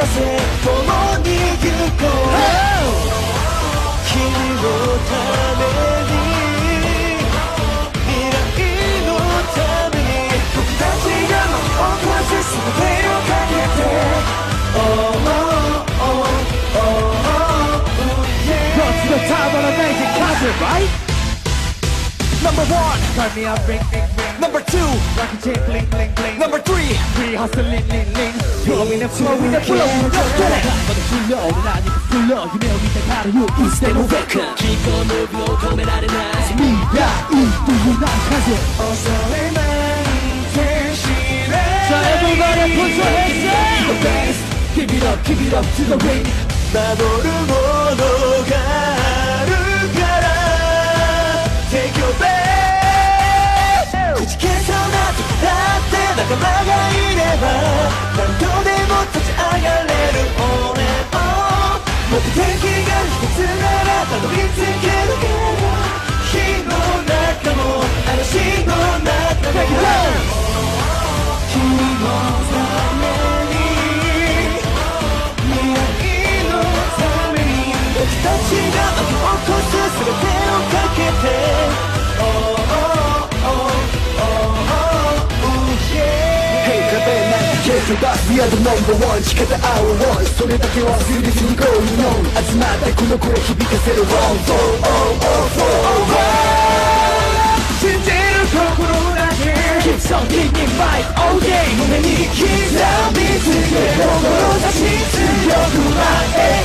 合わせ共に行こう君のために未来のために僕たちが巻き起こす全てをかけて Oh, oh, oh, oh, oh, yeah. Go to the top of the amazing concert, right? Number one, turn me up, ring, ring, ring. Number two, rock chain, bling, bling, bling. Number three, we hustling, ling, ling. Flow in the flow, in the flow, let's get it. 불러 유명이다 가르요 이스테 모베크 Keep on moving on coming out at night 미야 이두고 난 가세 어서의 나이 대신에 자 everybody put your hands up. Give it up, give it up to the ring 나 모르고 녹아 仲間がいれば何度でも立ち上がれる俺も目的が一つならたどり着けせば We are the number one 力合おうそれだけは忘れずに Go 日本集まってこの声響かせる One, four, oh, oh, four, oh, 信じる心だけ Keep something in mind all day 胸に刻みつけ志すよく前へ